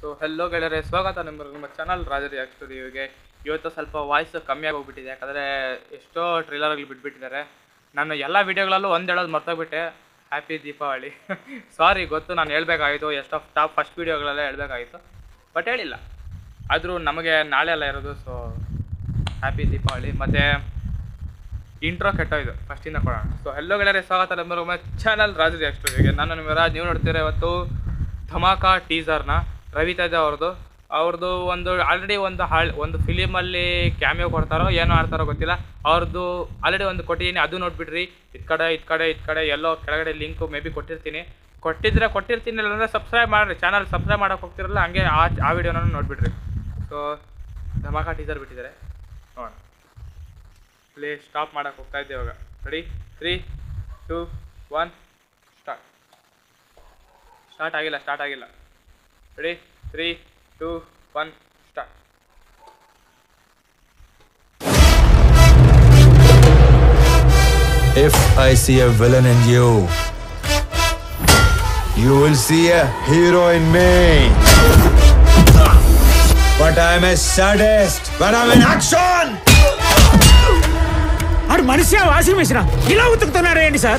So hello ಗೆಳೆಯರೆ ಸ್ವಾಗತ ನಿಮ್ಮ ನಿಮ್ಮ ಚಾನಲ್ ರಾಜರಿ ಸ್ಟುಡಿಯೋಗೆ ಇವತ್ತು ಸ್ವಲ್ಪ ವಾಯ್ಸ್ ಕಮ್ಮಿ ಆಗೋಗ್ಬಿಟ್ಟಿದೆ. ಯಾಕಂದರೆ ಎಷ್ಟೋ ಟ್ರೈಲರ್ಗಳು ಬಿಟ್ಬಿಟ್ಟಿದ್ದಾರೆ. ನಾನು ಎಲ್ಲ ವೀಡಿಯೋಗಳಲ್ಲೂ ಒಂದು ಹೇಳೋದು ಮರ್ತೋಗ್ಬಿಟ್ಟೆ. ಹ್ಯಾಪಿ ದೀಪಾವಳಿ ಸಾರಿ ಗೊತ್ತು ನಾನು ಹೇಳ್ಬೇಕಾಗಿತ್ತು. ಎಷ್ಟೋ ಟಾಪ್ ಫಸ್ಟ್ ವೀಡಿಯೋಗಳೆಲ್ಲ ಹೇಳಬೇಕಾಗಿತ್ತು. ಬಟ್ ಹೇಳಿಲ್ಲ. ಆದರೂ ನಮಗೆ ನಾಳೆ ಎಲ್ಲ ಇರೋದು ಸೊ ಹ್ಯಾಪಿ ದೀಪಾವಳಿ ಮತ್ತು ಇಂಟ್ರೋ ಕೆಟ್ಟೋಯ್ತು ಫಸ್ಟಿಂದ ಕೊಡೋಣ. ಸೊ ಎಲ್ಲೋ ಗೆಳೆಯರೆ ಸ್ವಾಗತ ನಮ್ಮ ಚಾನಲ್ ರಾಜರಿ ಸ್ಟುಡಿಯೋಗೆ ನಾನು ನಿಮ್ಮ ರಾಜ್, ನೀವು ನೋಡ್ತೀರಾ ಇವತ್ತು ಧಮಾಕಾ ಟೀಸರ್ನ ರವಿ ತೇಜ ಅವ್ರದ್ದು ಅವ್ರದ್ದು ಒಂದು ಆಲ್ರೆಡಿ ಒಂದು ಹಾಳ್, ಒಂದು ಫಿಲಿಮಲ್ಲಿ ಕ್ಯಾಮಿಯೋ ಕೊಡ್ತಾರೋ ಏನೋ ಆಡ್ತಾರೋ ಗೊತ್ತಿಲ್ಲ. ಅವ್ರದ್ದು ಆಲ್ರೆಡಿ ಒಂದು ಕೊಟ್ಟಿದ್ದೀನಿ, ಅದು ನೋಡಿಬಿಡ್ರಿ. ಇದ್ ಕಡೆ, ಇದು ಕಡೆ, ಇದ್ ಕಡೆ, ಎಲ್ಲೋ ಕೆಳಗಡೆ ಲಿಂಕು ಮೇ ಬಿ ಕೊಟ್ಟಿರ್ತೀನಿ. ಕೊಟ್ಟಿದ್ರೆ ಕೊಟ್ಟಿರ್ತೀನಿ ಇಲ್ಲಾಂದ್ರೆ ಸಬ್ಸ್ಕ್ರೈಬ್ ಮಾಡಿರಿ. ಚಾನಲ್ ಸಬ್ಸ್ಕ್ರೈಬ್ ಮಾಡೋಕೆ ಹೋಗ್ತಿರಲ್ಲ, ಹಂಗೆ ಆ ಆ ವಿಡಿಯೋನ ನೋಡ್ಬಿಡ್ರಿ. ಸೊ ಧಮಾಕ ಟೀಸರ್ ಬಿಟ್ಟಿದ್ದಾರೆ. ನೋಡೋಣ. ಪ್ಲೇ ಸ್ಟಾಪ್ ಮಾಡೋಕೆ ಹೋಗ್ತಾ ಇದ್ದೆ ಇವಾಗ. Ready three two one start start ಆಗಿಲ್ಲ ಸ್ಟಾರ್ಟ್ ಆಗಿಲ್ಲ. Ready? Three, two, one, start. If I see a villain in you, you will see a hero in me. But I'm a sadist when I'm in action! ఆడు మనిషి washing మెషినా ఇలా ఉతుకుతున్నాడు ఏంటి sir.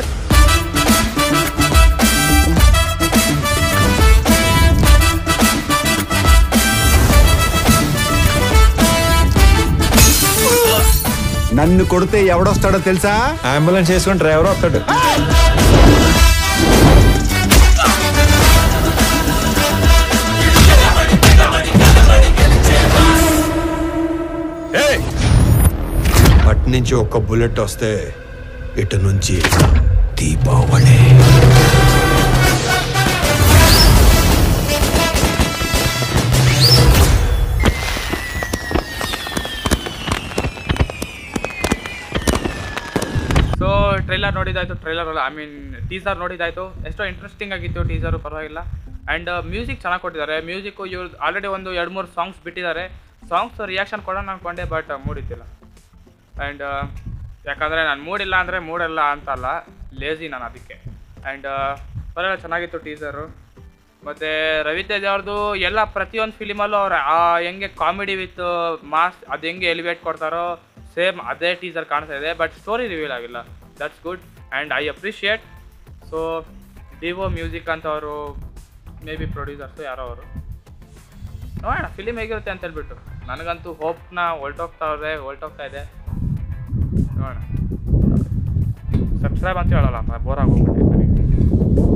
నన్ను కొడితే ఎవడొస్తాడో తెలుసా? Ambulance చేసుకుని driver వస్తాడు. అటు నుంచి ఒక్క బుల్లెట్ వస్తే ఇటు నుంచి దీపావళి. ಟ್ರೈಲರ್ ನೋಡಿದಾಯ್ತು ಟ್ರೈಲರ್ ಅಲ್ಲ ಐ ಮೀನ್ ಟೀಸರ್ ನೋಡಿದಾಯ್ತು ಎಷ್ಟೋ ಇಂಟ್ರೆಸ್ಟಿಂಗ್ ಆಗಿತ್ತು ಟೀಸರು ಪರವಾಗಿಲ್ಲ. ಆ್ಯಂಡ್ ಮ್ಯೂಸಿಕ್ ಚೆನ್ನಾಗಿ ಕೊಟ್ಟಿದ್ದಾರೆ. ಮ್ಯೂಸಿಕ್ಕು ಇವ್ರು ಆಲ್ರೆಡಿ ಒಂದು ಎರಡು ಮೂರು ಸಾಂಗ್ಸ್ ಬಿಟ್ಟಿದ್ದಾರೆ. ಸಾಂಗ್ಸ್ ರಿಯಾಕ್ಷನ್ ಕೊಡೋಣ ಅಂದ್ಕೊಂಡೆ ಬಟ್ ಮೂಡಿದ್ದಿಲ್ಲ. ಆ್ಯಂಡ್ ಯಾಕಂದರೆ ನಾನು ಮೂಡಿಲ್ಲ ಅಂದರೆ ಮೂಡಲ್ಲ ಅಂತಲ್ಲ ಲೇಜಿ ನಾನು ಅದಕ್ಕೆ. ಆ್ಯಂಡ್ ಪರವಾಗಿಲ್ಲ, ಚೆನ್ನಾಗಿತ್ತು ಟೀಸರು ಮತ್ತು ರವಿ ತೇಜ ಅವ್ರದ್ದು ಎಲ್ಲ ಪ್ರತಿಯೊಂದು ಫಿಲಿಮಲ್ಲೂ ಅವ್ರು ಹೆಂಗೆ ಕಾಮಿಡಿ ವಿತ್ ಮಾಸ್ ಅದು ಹೆಂಗೆ ಎಲಿವೇಟ್ ಕೊಡ್ತಾರೋ ಸೇಮ್ ಅದೇ ಟೀಸರ್ ಕಾಣಿಸ್ತಾ ಇದೆ. ಬಟ್ ಸ್ಟೋರಿ ರಿವೀಲ್ ಆಗಿಲ್ಲ. That's good and I appreciate so Divo music ಅಂತ ಅವರು ಮೇ ಬಿ ಪ್ರೊಡ್ಯೂಸರ್ಸು ಯಾರೋ ಅವರು. ನೋಡೋಣ ಫಿಲಿಮ್ ಹೇಗಿರುತ್ತೆ ಅಂತ ಹೇಳ್ಬಿಟ್ಟು. ನನಗಂತೂ ಹೋಪ್ನ ಹೊಲ್ಟೋಗ್ತಾವ್ರೆ ಹೊಲ್ಟೋಗ್ತಾ ಇದೆ. ನೋಡೋಣ. ಸಬ್ಸ್ಕ್ರೈಬ್ ಅಂತ ಹೇಳಲ್ಲ ಬೋರ್ ಆಗೋಗ್ಬಿಟ್ಟಿದೆ